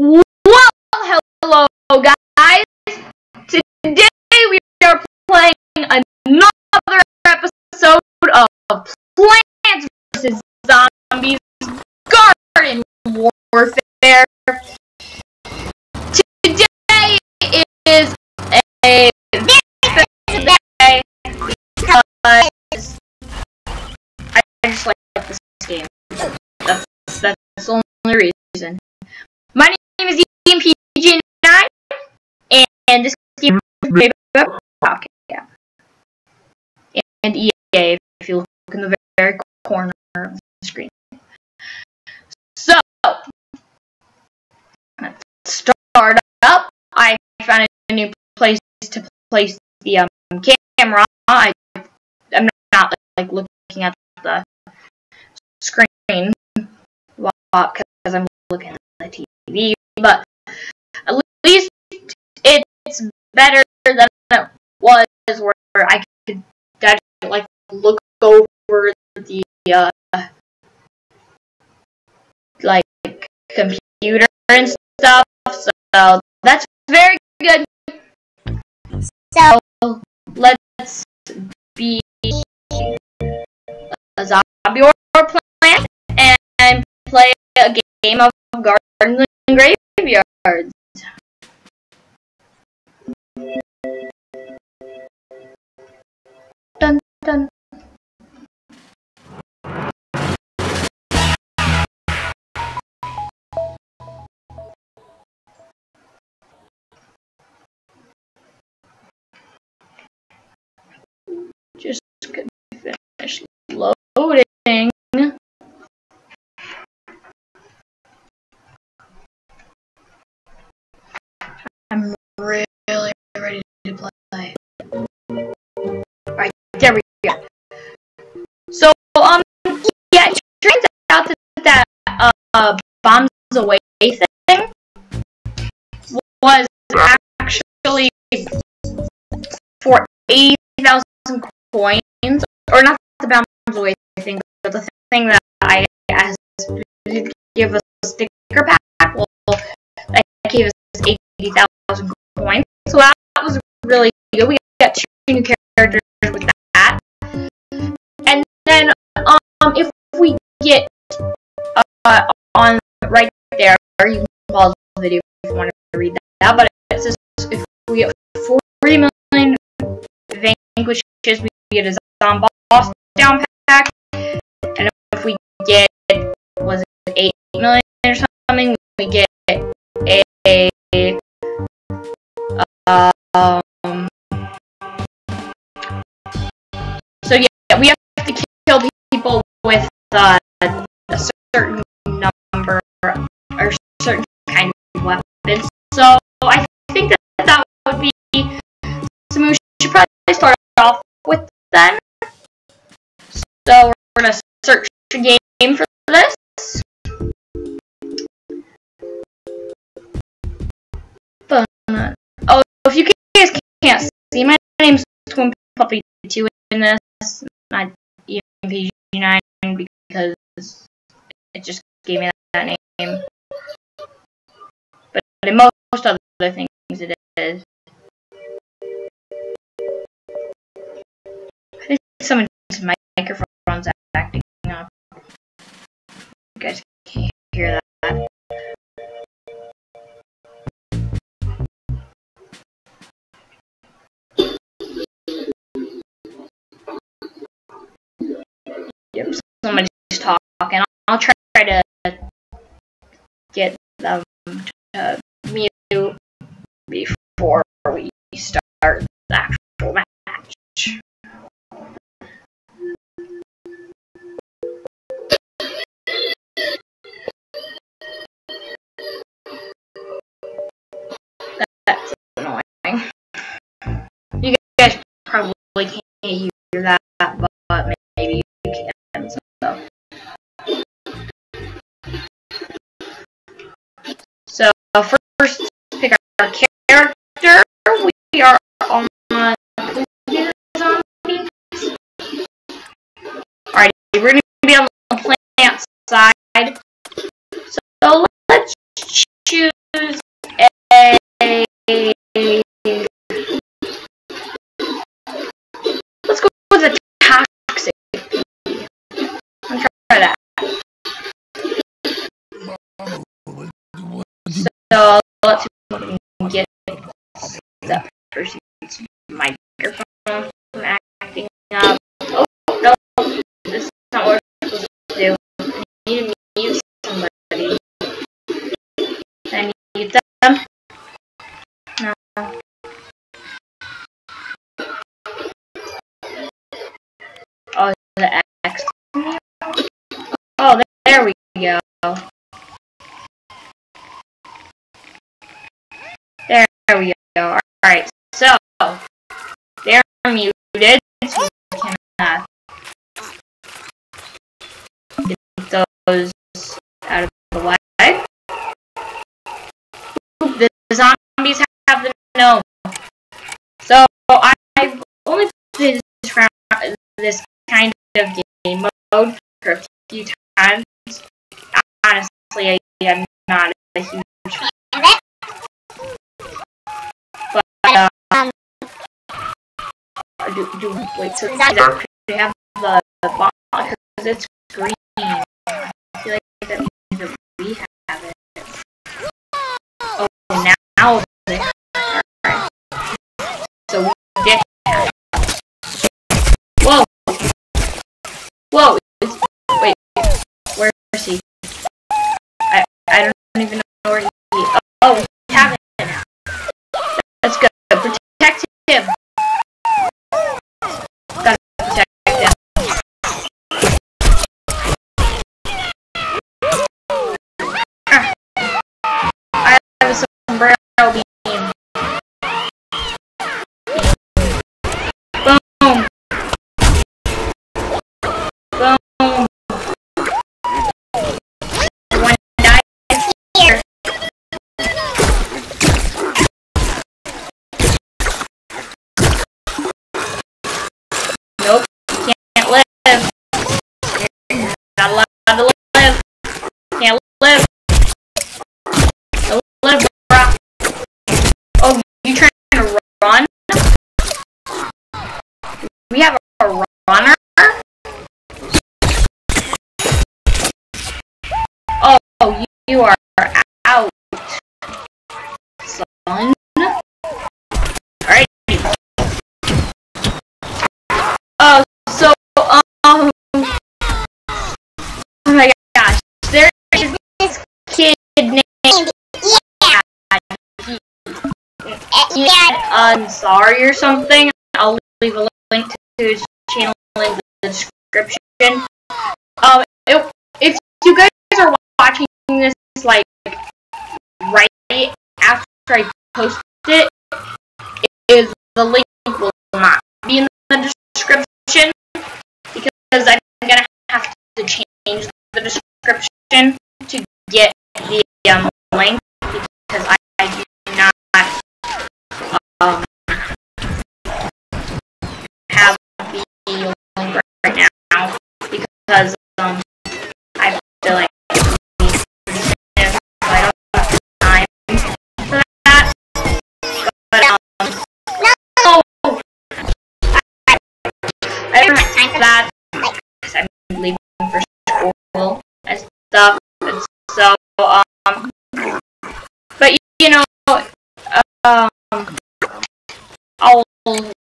Well, hello guys. Today we are playing another episode of Plants vs. Zombies Garden Warfare. Today is a day because I just like this game. That's, that's the only reason. My name is IanPG9, and this game is made by PopCap. Yeah. And EA, if you look in the very corner of the screen. So, let's start up. I found a new place to place the um, camera. I, I'm not like looking at the screen because I'm looking at the TV, but at least it's better than where I could like look over the uh, like computer and stuff. So that's very good. So let's be a zombie or plant and play a game of gardens and graveyards. Away thing was actually for 80,000 coins, or not the bombs away thing, but the thing that I asked to give a sticker pack, you can video if you want to read that. But it says if we get 40 million vanquishes, we get a zombie boss down pack. And if we get, was it 8 million or something, we get game for this. But, oh, if you guys can't see, my name's Twin Puppy 2 in this, not even IanPG9 because it just gave me that name. But in most other things it is. I think someone's actual match. That's annoying. You guys probably can't hear that, but maybe you can. So, so first pick our character. We're going to be on the plant side. So let's choose a... Let's go with a toxic. Let's try that. So let's them. No. Oh, the X. Oh, there we go. There we go. Alright, so they're muted. So we get those out of the way. The zombies have the gnome. So I've only played this, round, this kind of game mode for a few times. Honestly, I am not a huge fan But, uh, Um, do, do wait, so that they have the, the bomb because it's green. I feel like that means that we have it. Oh, now Oh, you, are out, son. Alright. Oh, so, um, oh my gosh, there is this kid named Eyad Ansari or something. I'll leave a link to his channel in the description. Um, if, if you guys are watching this, like, right after I post it, is the link will not be in the description because I'm gonna have to change the description I'll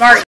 Start.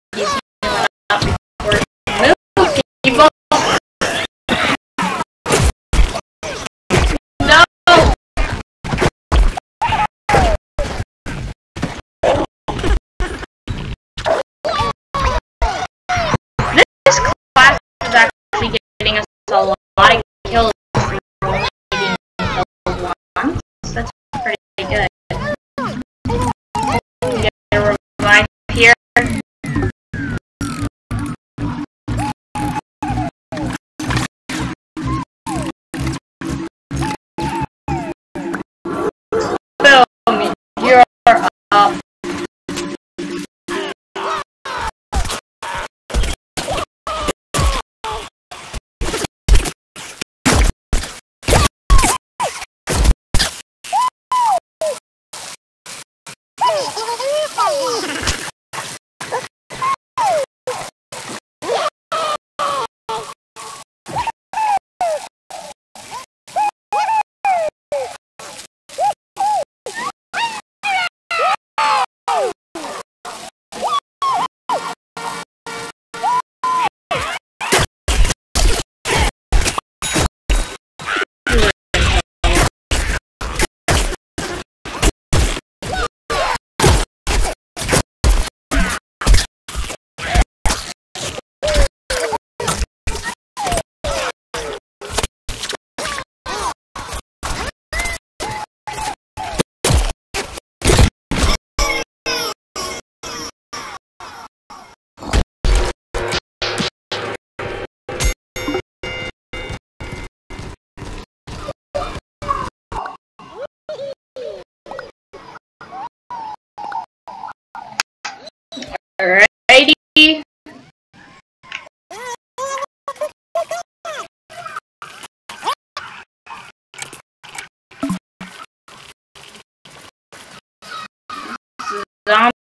Ram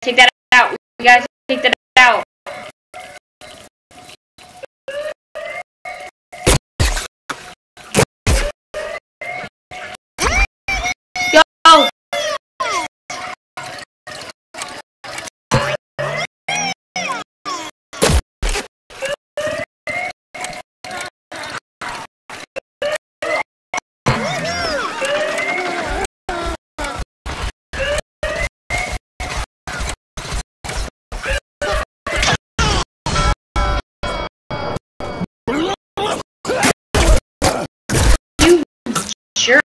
Take that out. You guys take that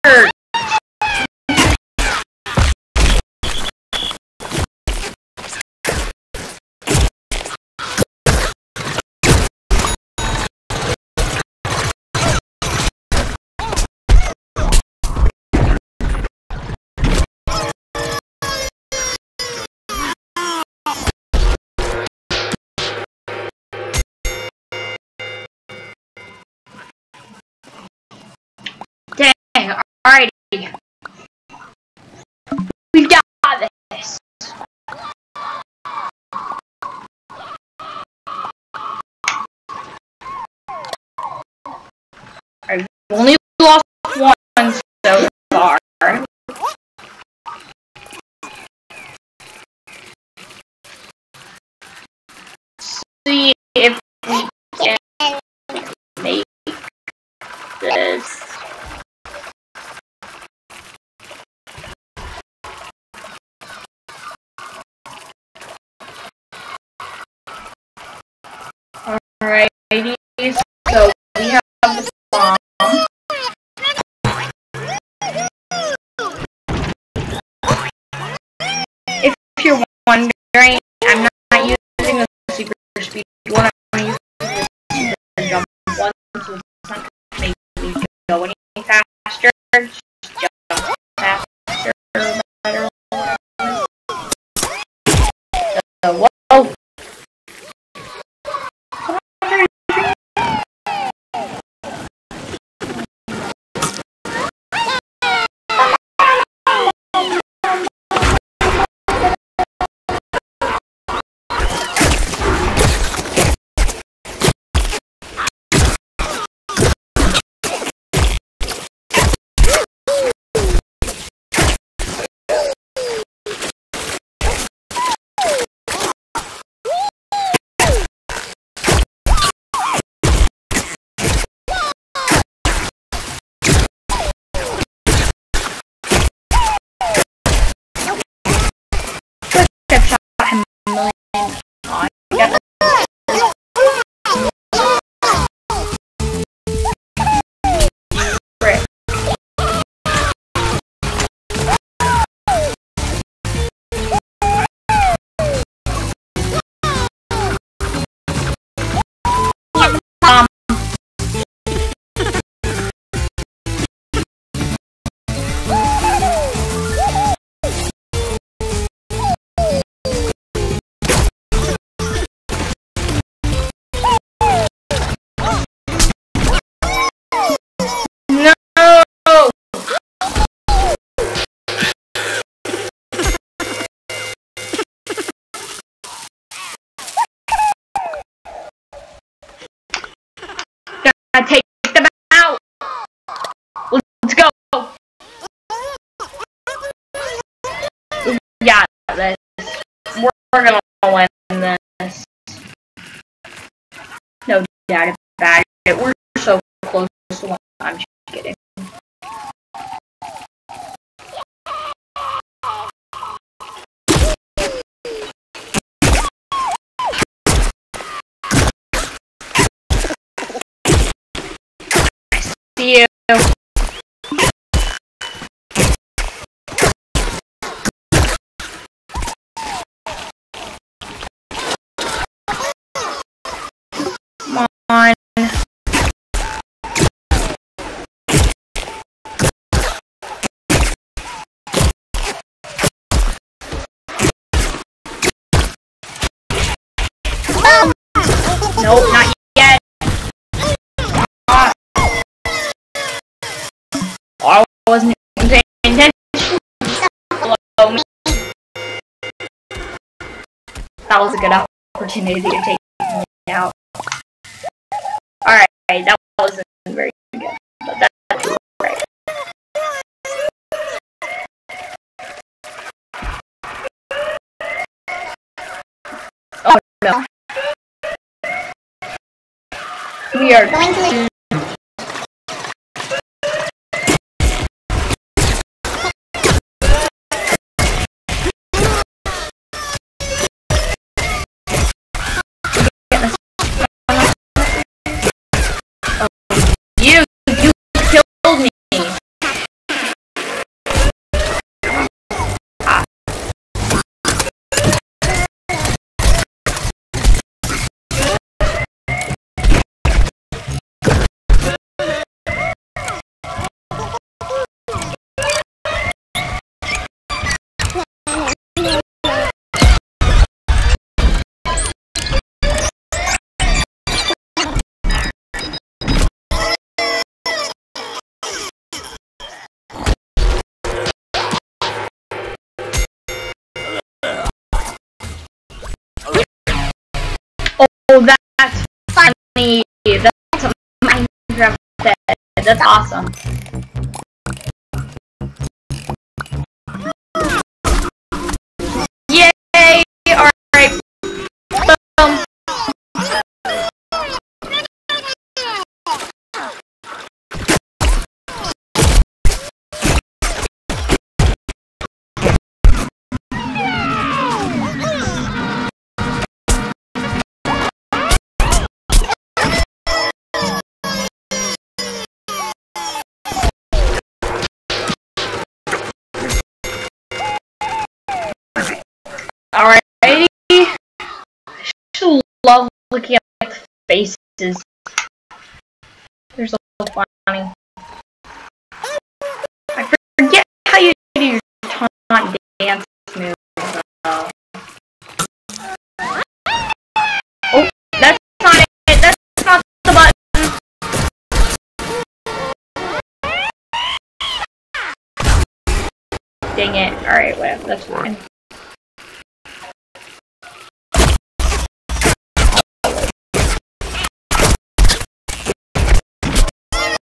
Bird. Alrighty. We've got this. I've only we have the bomb. If you're wondering, Gotta take them out! Let's go! Yeah, this. We're, we're gonna win this. No doubt about it. We're Me. That was a good opportunity to take me out. Alright, that wasn't very good, but that, that's alright. Oh no. We are Going to That's awesome. Looking at the faces. They're so funny. I forget how you do your taunt dance move. though. Oh, that's not it. That's not the button. Dang it. Alright, whatever. That's fine.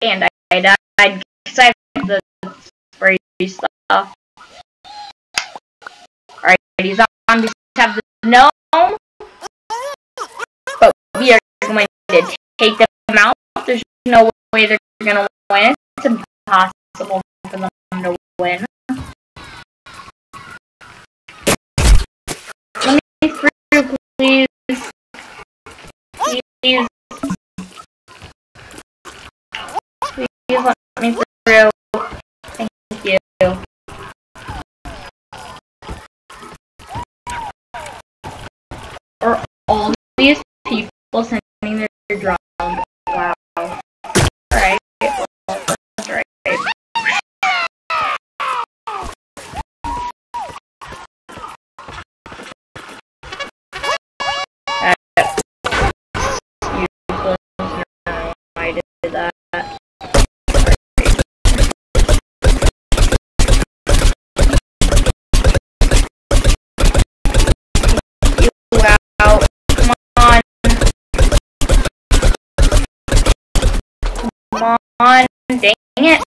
and I died because I have the spray stuff. Alright, these zombies have the gnome, but we are going to take them out. There's no way they're gonna win. Come on. Dang it.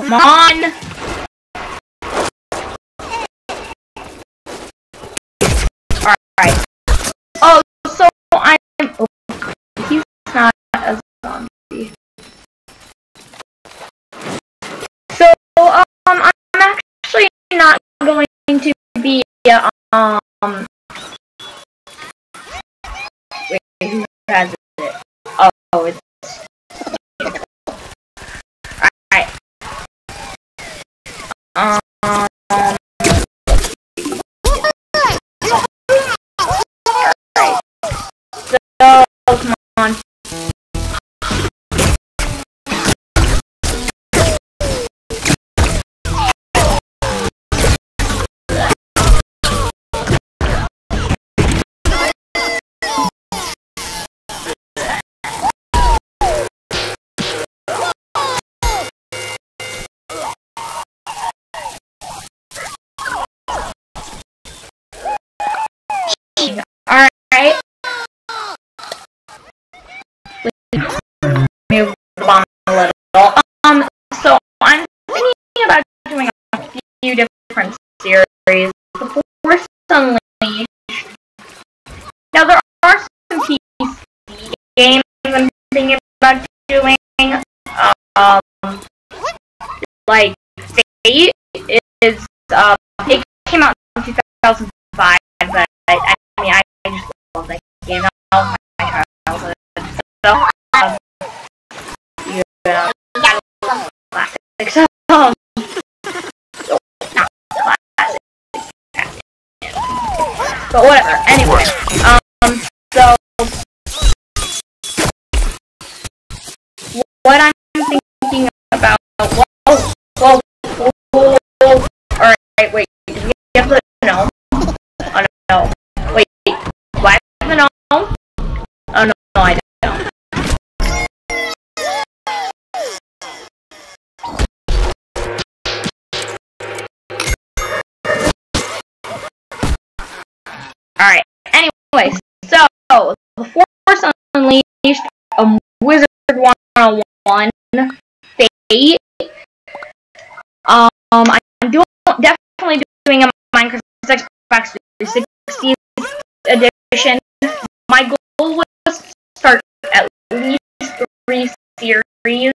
Come on. Uh, it came out in 2005, but I, I mean I just love that game. That was my childhood. So, um, yeah, classic. So, um, so, not. But whatever. Anyway, right. Wait. Do we have the gnome? Oh no. Wait. Do I have the gnome? Oh no, no, I don't. Alright, anyway, so, the Force Unleashed, um, Wizard 101, Fate, um, I'm doing, definitely doing a Minecraft Xbox 360 edition. My goal was to start at least three series,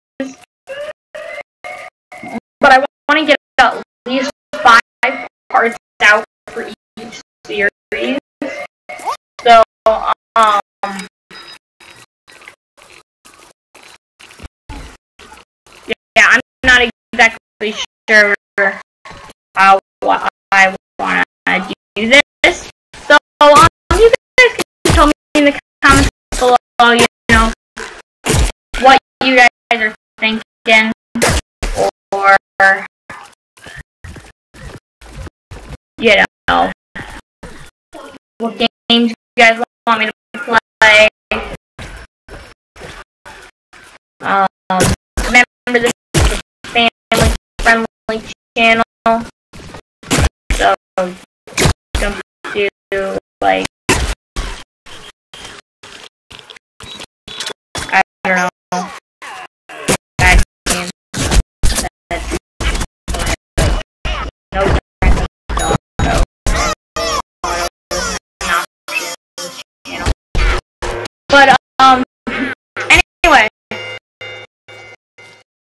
but I want to get at least five parts out for each series. So, um, yeah, I'm not exactly sure want me to play. Um, remember this is a family friendly channel,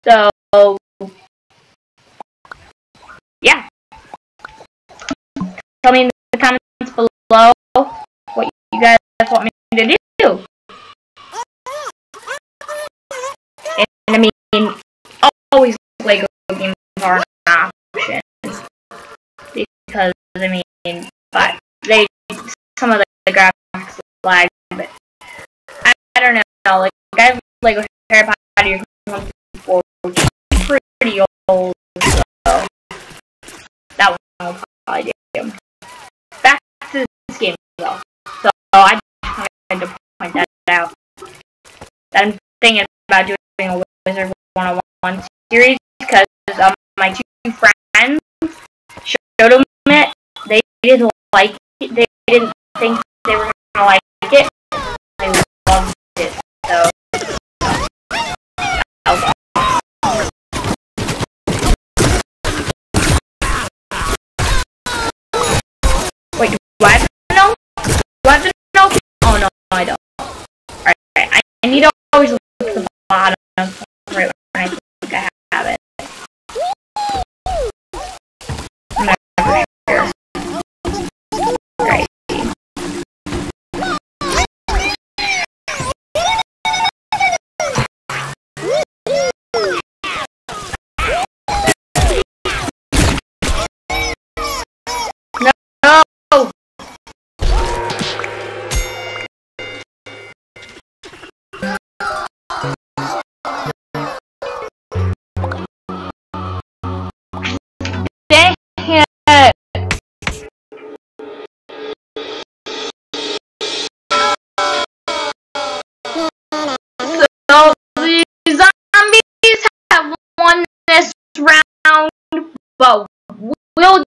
So yeah. Tell me in the comments below what you guys want me to do. And I mean, always Lego games are an option because I mean, but they some of the, graphics lag, but I, I don't know. Like I have Lego Harry Potter one through four, which is pretty old, so that one will probably do. Back to this game though. So I just wanted to point that out. That I'm thinking about doing a Wizard 101 series because um, my two friends showed them it. They didn't like it. They didn't think they were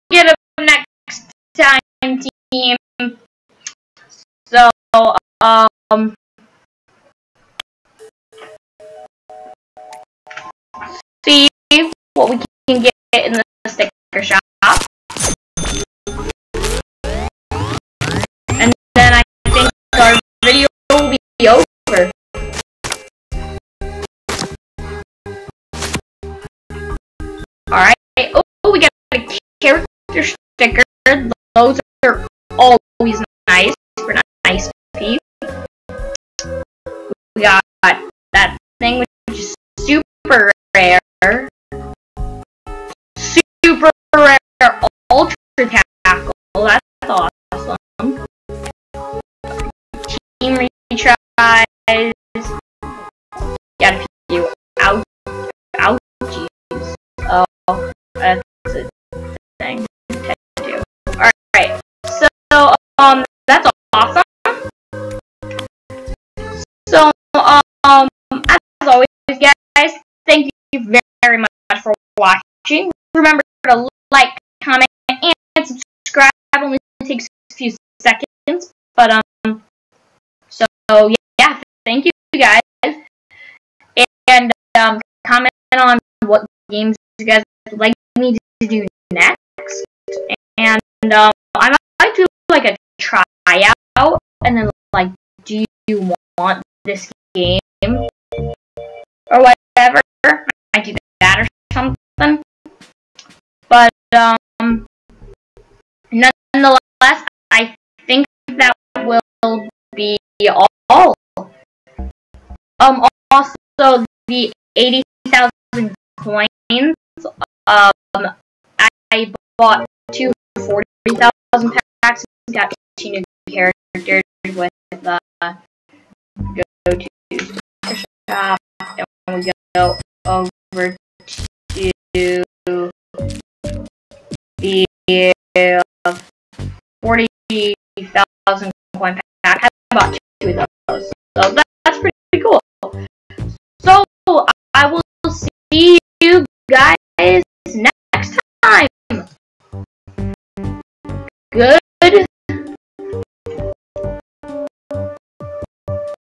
get them next time, team. So, um, see what we can get in the sticker shop. And then I think our video will be over. Alright, oh, we got a character sticker. Those are always nice for nice piece. We got that thing which is super rare. Super rare ultra tackle. That's awesome. Team retries. To like, comment, and subscribe. It only takes a few seconds. But um so yeah, thank you guys. And um comment on what games you guys would like me to do next. And um I might do like a tryout and then like do you want this game or whatever. I do that or something. But um, nonetheless, I think that will be all. Um, also the eighty thousand coins. Um, I bought two forty thousand packs and got two new characters with uh, go to shop and we go over uh, 40,000 coin pack. I bought two of those. So